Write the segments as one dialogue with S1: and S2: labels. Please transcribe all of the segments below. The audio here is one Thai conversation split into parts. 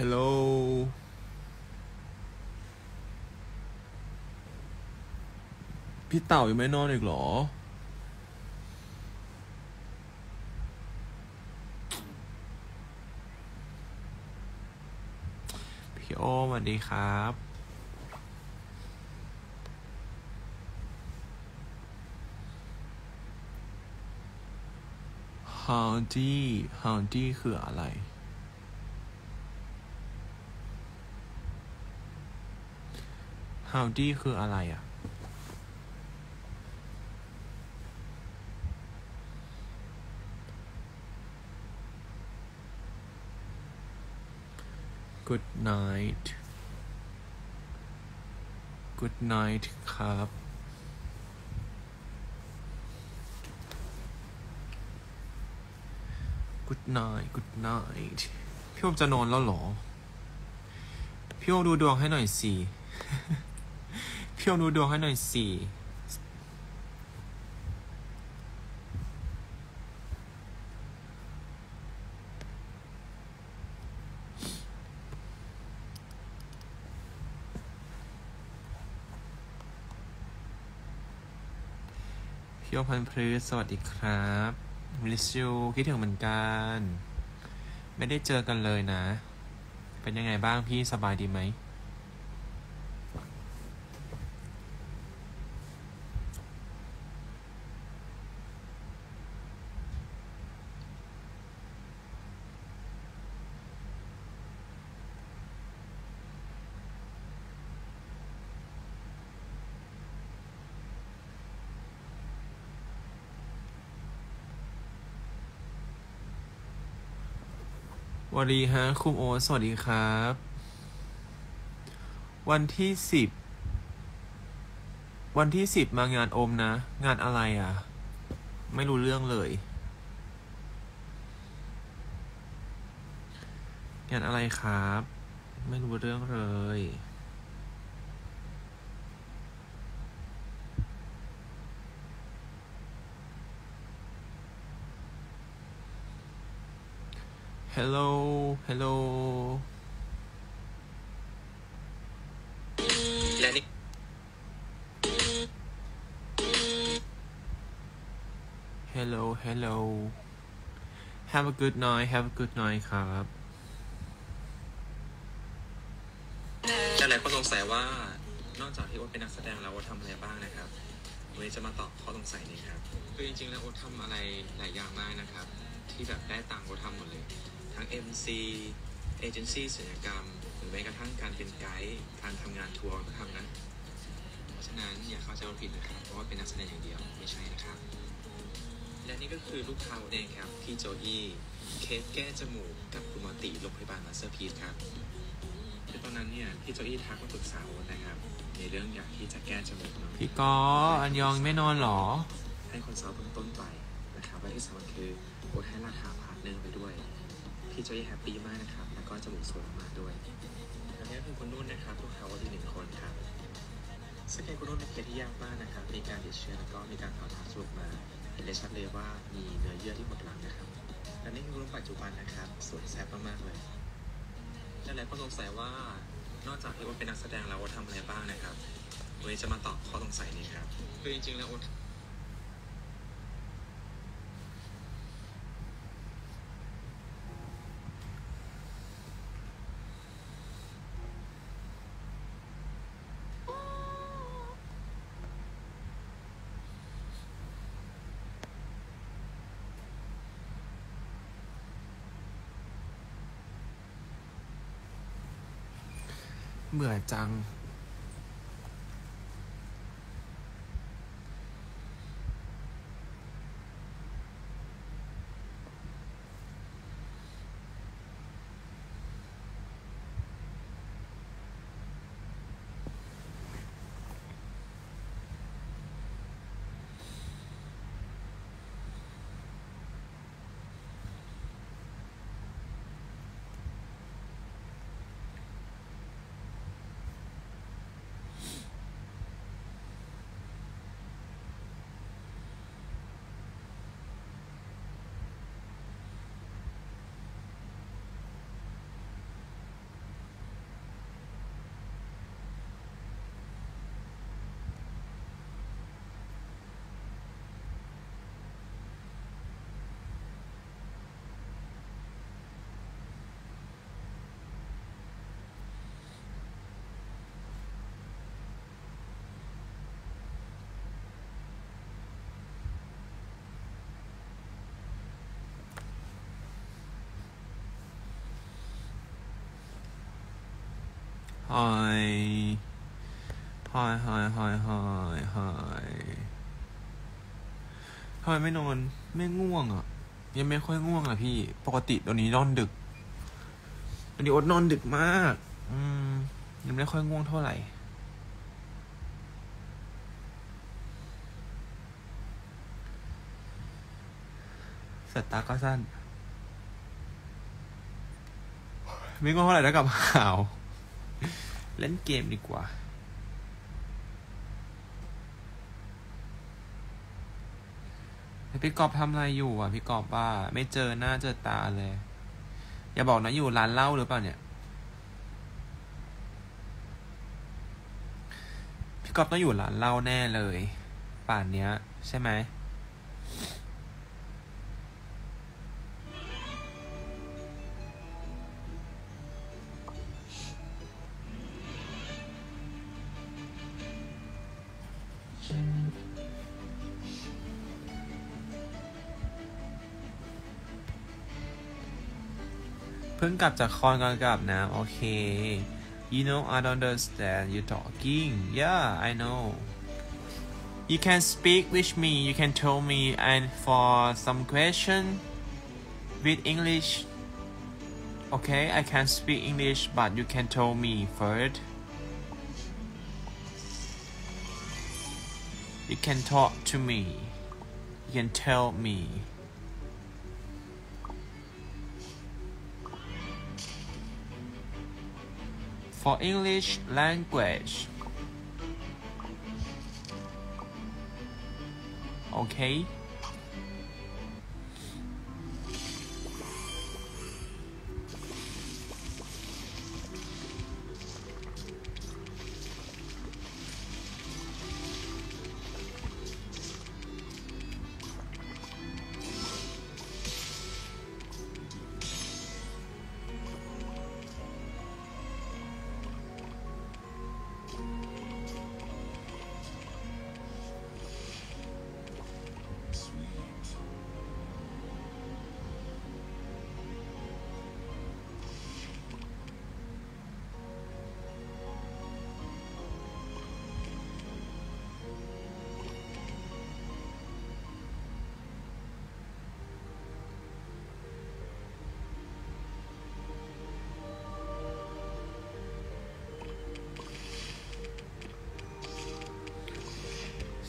S1: Hello พี่เต่ายังไม่นอนอีกเหรอ พี่โอสวัสดีครับ Howdy Howdy คืออะไร Howdy คืออะไรอะ Good night Good night ครับ Good night Good night พี่โอมจะนอนแล้วหรอ พี่โอมดูดวงให้หน่อยสิ พี่โอมดูดวงให้หน่อยสิพี่โอพันพฤษสวัสดีครับมิสยูคิดถึงเหมือนกัน ไม่ได้เจอกันเลยนะ เป็นยังไงบ้างพี่สบายดีไหม วัสดีฮะคุมโอสวัสดีครับ วันที่สิบวันที่สิบมางานโอมนะ งานอะไรอะ ไม่รู้เรื่องเลย งานอะไรครับ ไม่รู้เรื่องเลย Hello Hello
S2: และนี่
S1: Hello Hello Have a good night Have a good night ครับ
S2: หลายๆคนสงสัยว่า นอกจากที่โอ๊ตเป็นนักแสดงแล้วโอ๊ตทำอะไรบ้างนะครับวันนี้จะมาตอบข้อสงสัยนี้ครับ คือจริงๆแล้วโอ๊ตทำอะไรหลายอย่างมากนะครับ ที่แบบได้ตังค์โอ๊ตทำหมดเลย ทั้ง MC agency ศัลยกรรม หรือแม้กระทั่งการเป็นไกด์การทำงานทัวร์ก็ทำนะ เพราะฉะนั้นอย่าเข้าใจว่าผิดนะครับ เพราะว่าเป็นนักแสดงอย่างเดียวไม่ใช่นะครับ และนี่ก็คือลูกค้าโอ๊ตเองครับ พี่โจอี้เคสแก้จมูกกับคุณหมอติโรงพยาบาล Masterpiece ครับคือตอนนั้นเนี่ยพี่โจอี้ทักมาปรึกษาโอ๊ตนะครับ ในเรื่องอยากที่จะแก้จมูกเนาะ
S1: พี่กออันยองไม่นอนเหรอ
S2: ให้ consult เบื้องต้นไปนะครับและที่สำคัญคือโอ๊ตให้ราคา partner ไปด้วย พี่จะ happy มากนะครับ แล้วก็จมูกสวยมากด้วยอันนี้คือคุณนุ่นนะครับลูกค้าโอ๊ตอีกหนึ่งคนครับสเคสคุณนุ่นเป็นเคสที่ยากมากนะครับ มีการติดเชื้อแล้วก็มีการผ่าตัดจมูกมาเห็นได้ชัดเลยว่ามีเนื้อเยื่อที่หดรั้งนะครับและนี่คือคุณนุ่นปัจจุบันนะครับสวยแซ่บมากๆเลยหลายๆคนสงสัยว่านอกจากที่โอ๊ตเป็นนักแสดงแล้วโอ๊ตทำอะไรบ้างนะครับวันนี้จะมาตอบข้อสงสัยนี้ครับคือจริงๆแล้วโอ๊ต
S1: บื่อจัง Hi Hi Hi Hi Hi Hi ทำไมไม่นอน ไม่ง่วงอะ ยังไม่ค่อยง่วงอะพี่ ปกติตอนนี้นอนดึกวันนี้อดนอนดึกมาก อืม ยังไม่ค่อยง่วงเท่าไหร่สายตาก็สั้น ไม่ง่วงเท่าไหร่แล้วกับหาว เล่นเกมดีกว่า พี่กอบทำอะไรอยู่อะ พี่กอบว่า ไม่เจอหน้าเจอตาเลย อย่าบอกนะอยู่ร้านเหล้าหรือเปล่าเนี่ย พี่กอบต้องอยู่ร้านเหล้าแน่เลย ป่านเนี้ย ใช่ไหม เพิ่งกลับจากคอนก่อนกลับนะ โอเค you know I don't understand you talking yeah I know you can speak with me you can tell me and for some question with English okay I can speak English but you can tell me first you can talk to me you can tell me For English language. Okay.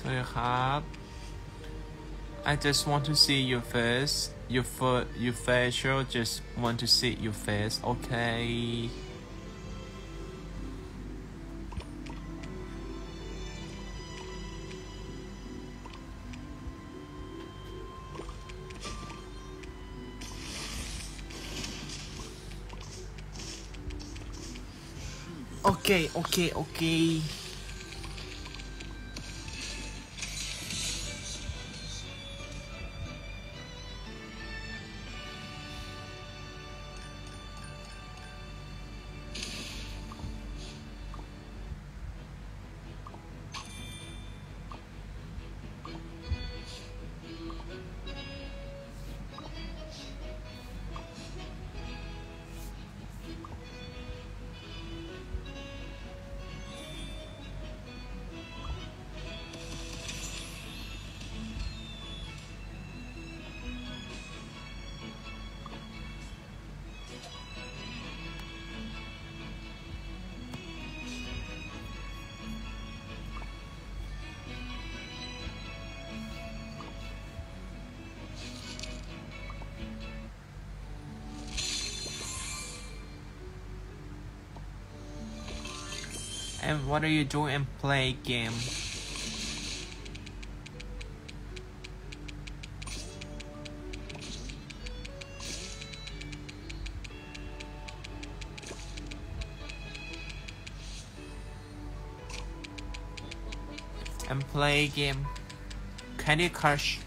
S1: Soครับ I just want to see your face your fa- your facial just want to see your face okay Okay, okay, okay. What are you doing and play game? And play game. Candy Crush.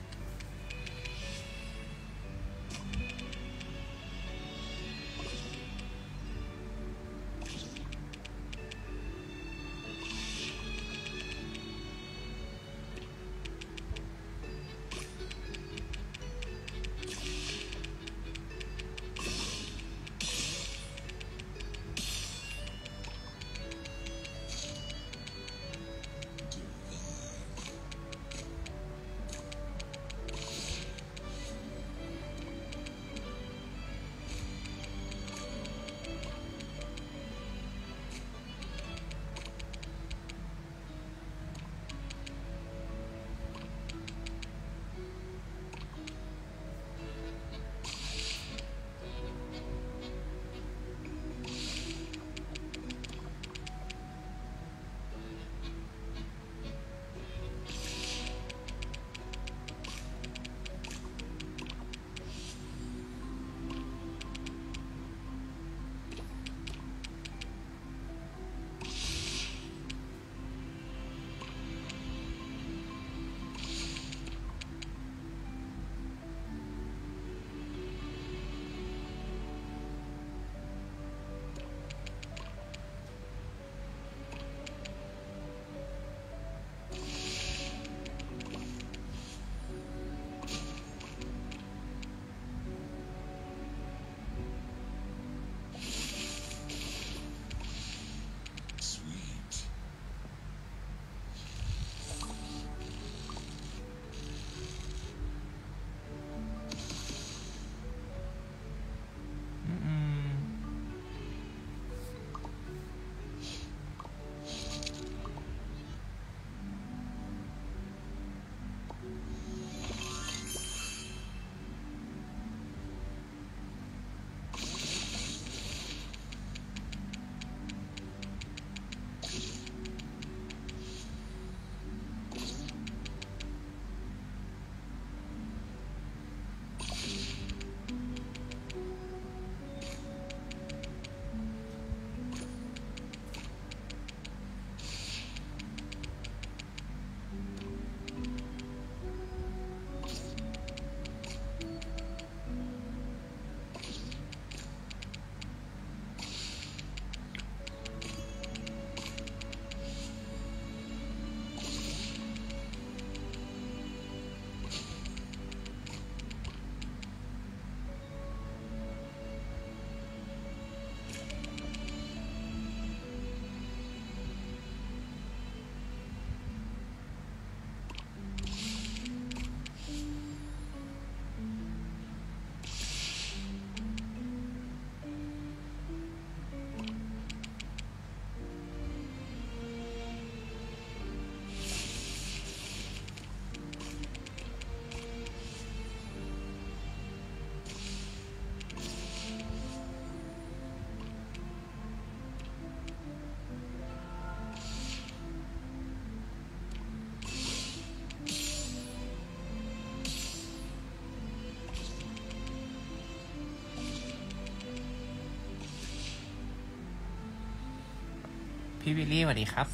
S1: พี่วิลลี่สวัสดีครับ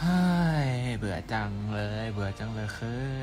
S1: เฮ้ยเบื่อจังเลย เบื่อจังเลยคือ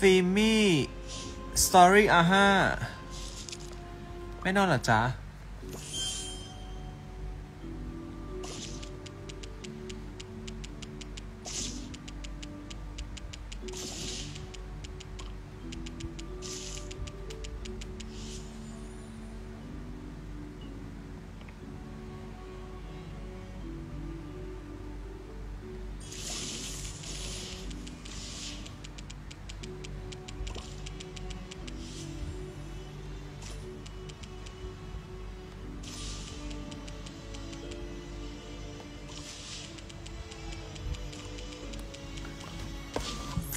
S1: ฟิมี่สตอรี่อาห้าไม่นอนหรอจ๊ะ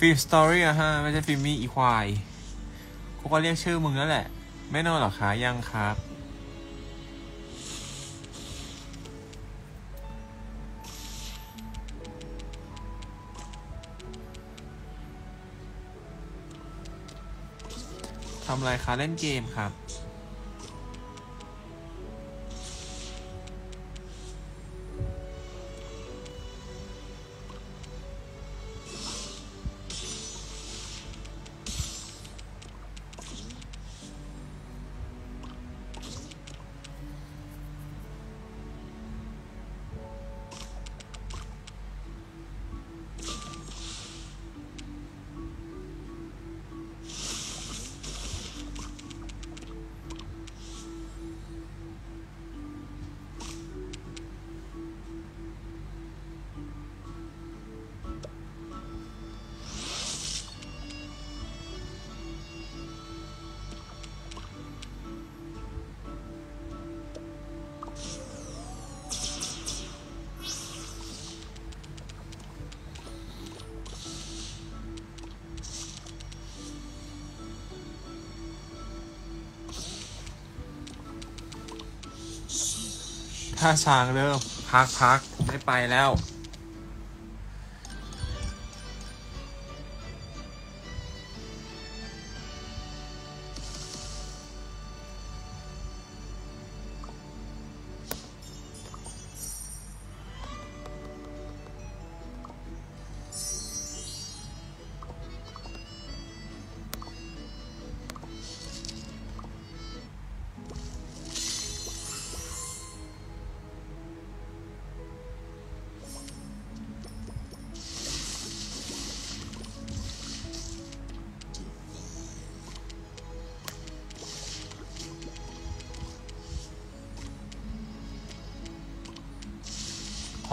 S1: ฟิล์มสตอรี่อะฮะ ไม่ใช่ฟิล์มมี่อีควายกูก็เรียกชื่อมึงแล้วแหละ ไม่นอนหรอคะยังครับ ทำอะไรคะ เล่นเกมครับ ท่าช้างเริ่ม พักพักไม่ไปแล้ว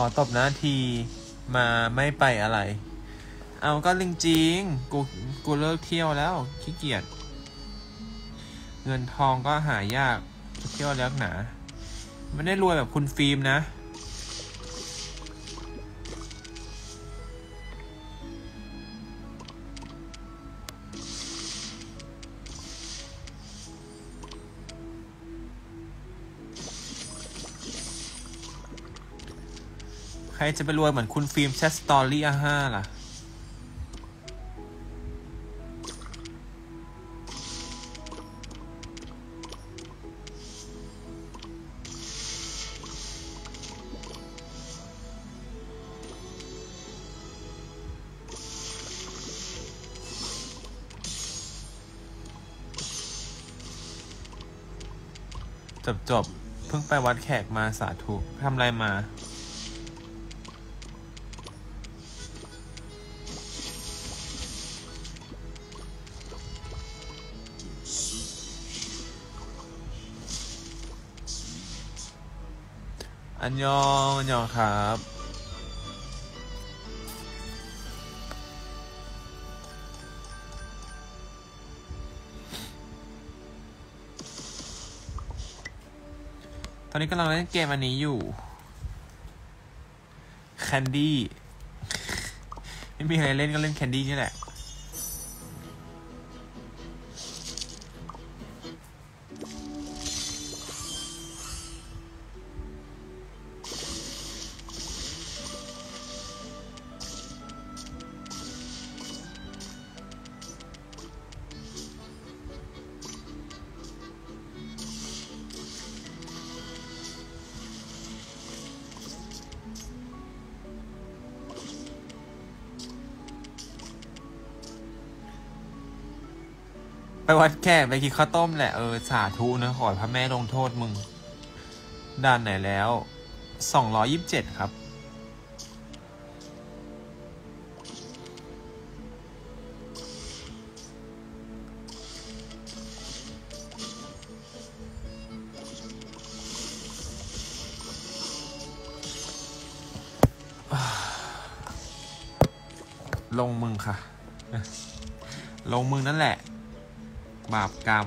S1: อตบหน้าทีมาไม่ไปอะไร เอาก็จริงๆกูกูเลิกเที่ยวแล้วขี้เกียจเงินทองก็หายากเที่ยวแล้วหนา ไม่ได้รวยแบบคุณฟิล์มนะ ครจะไปรวยเหมือนคุณฟิล์มแชทสตอรี่อาห้าล่ะ จบจบๆเพิ่งไปวัดแขกมาสาธุทำอะไรมา อันยองอันยองครับตอนนี้กำลังเล่นเกมอันนี้อยู่แคนดี้ไม่มีใครเล่นก็เล่นแคนดี้นี่แหละ วัดแขกไปกินข้าวต้มแหละเออสาธุนะขอให้พระแม่ลงโทษมึง ด่านไหนแล้วสองร้อยิบเจ็ดครับ ลงมึงค่ะ ลงมึงนั่นแหละ บาปกรรม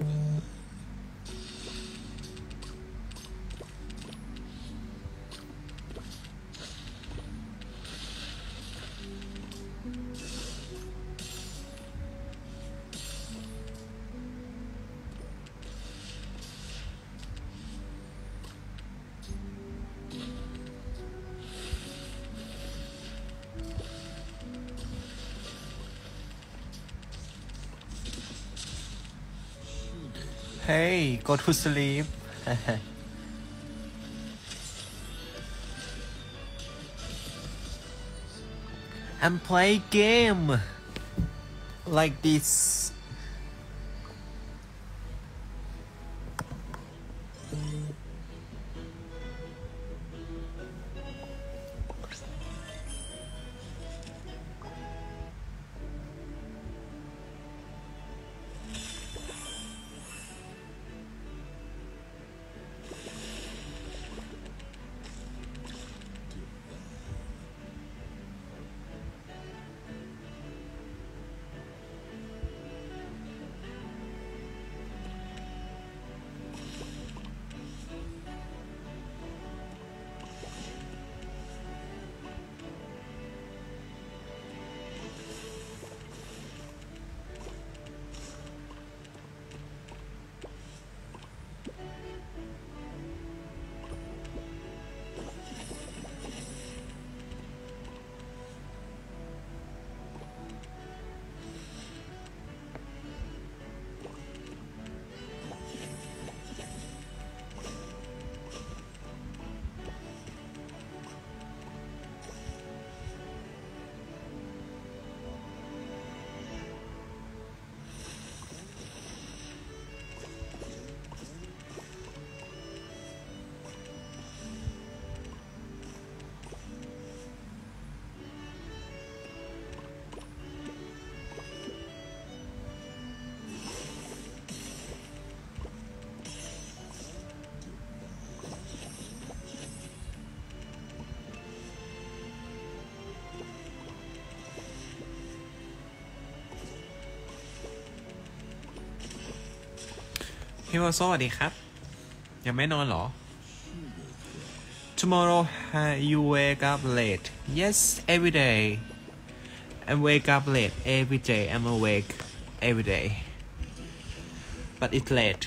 S1: Mm-hmm. Hey go to sleep. And play game. Like this พี่วอลโซสวัสดีครับ ยังไม่นอนเหรอ Tomorrow uh, you wake up late Yes every day I wake up late every day I'm awake every day but it's late